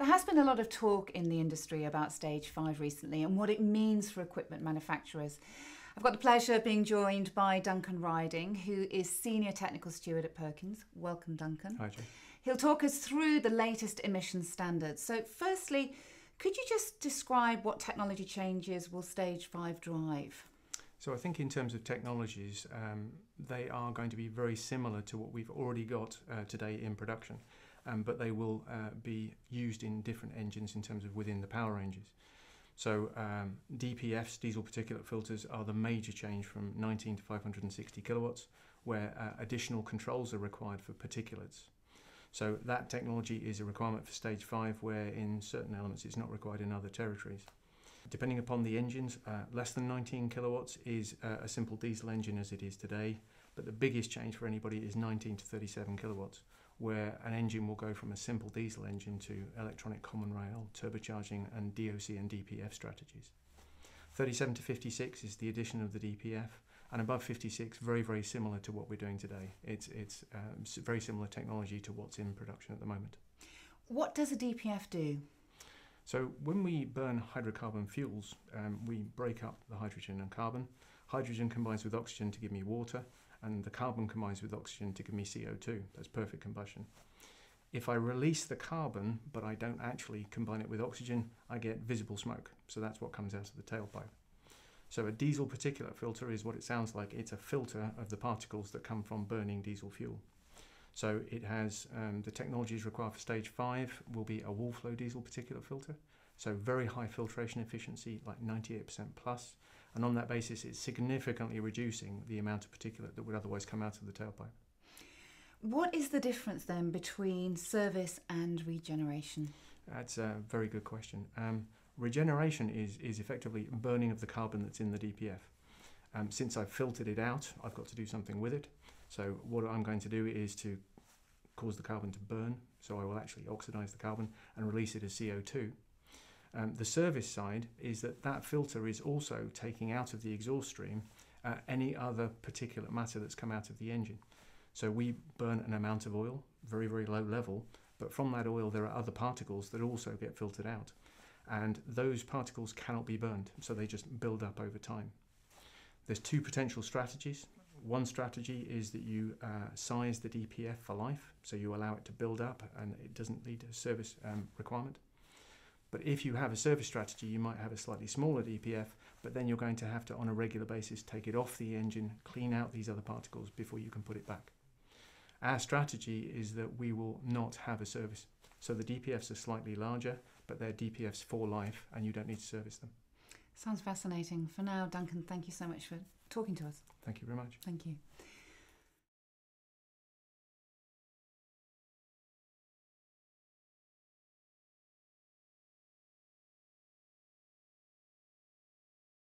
has been a lot of talk in the industry about stage five recently and what it means for equipment manufacturers. I've got the pleasure of being joined by Duncan Riding, who is Senior Technical Steward at Perkins. Welcome, Duncan. Hi, Jay. He'll talk us through the latest emissions standards. So, firstly, could you just describe what technology changes will Stage 5 drive? So I think in terms of technologies, um, they are going to be very similar to what we've already got uh, today in production, um, but they will uh, be used in different engines in terms of within the power ranges. So um, DPFs, diesel particulate filters, are the major change from 19 to 560 kilowatts, where uh, additional controls are required for particulates. So that technology is a requirement for stage five, where in certain elements it's not required in other territories. Depending upon the engines, uh, less than 19 kilowatts is uh, a simple diesel engine as it is today, but the biggest change for anybody is 19 to 37 kilowatts, where an engine will go from a simple diesel engine to electronic common rail, turbocharging, and DOC and DPF strategies. 37 to 56 is the addition of the DPF, and above 56, very, very similar to what we're doing today. It's, it's um, very similar technology to what's in production at the moment. What does a DPF do? So when we burn hydrocarbon fuels, um, we break up the hydrogen and carbon. Hydrogen combines with oxygen to give me water, and the carbon combines with oxygen to give me CO2. That's perfect combustion. If I release the carbon, but I don't actually combine it with oxygen, I get visible smoke. So that's what comes out of the tailpipe. So a diesel particulate filter is what it sounds like. It's a filter of the particles that come from burning diesel fuel. So it has um, the technologies required for stage five will be a wall flow diesel particulate filter. So very high filtration efficiency, like 98% plus. And on that basis, it's significantly reducing the amount of particulate that would otherwise come out of the tailpipe. What is the difference then between service and regeneration? That's a very good question. Um, regeneration is, is effectively burning of the carbon that's in the DPF. Um, since I've filtered it out, I've got to do something with it. So what I'm going to do is to cause the carbon to burn. So I will actually oxidize the carbon and release it as CO2. Um, the service side is that that filter is also taking out of the exhaust stream uh, any other particulate matter that's come out of the engine. So we burn an amount of oil, very, very low level, but from that oil there are other particles that also get filtered out. And those particles cannot be burned, so they just build up over time. There's two potential strategies. One strategy is that you uh, size the DPF for life, so you allow it to build up and it doesn't lead to a service um, requirement. But if you have a service strategy, you might have a slightly smaller DPF, but then you're going to have to, on a regular basis, take it off the engine, clean out these other particles before you can put it back. Our strategy is that we will not have a service. So the DPFs are slightly larger, but they're DPFs for life, and you don't need to service them. Sounds fascinating. For now, Duncan, thank you so much for talking to us. Thank you very much. Thank you.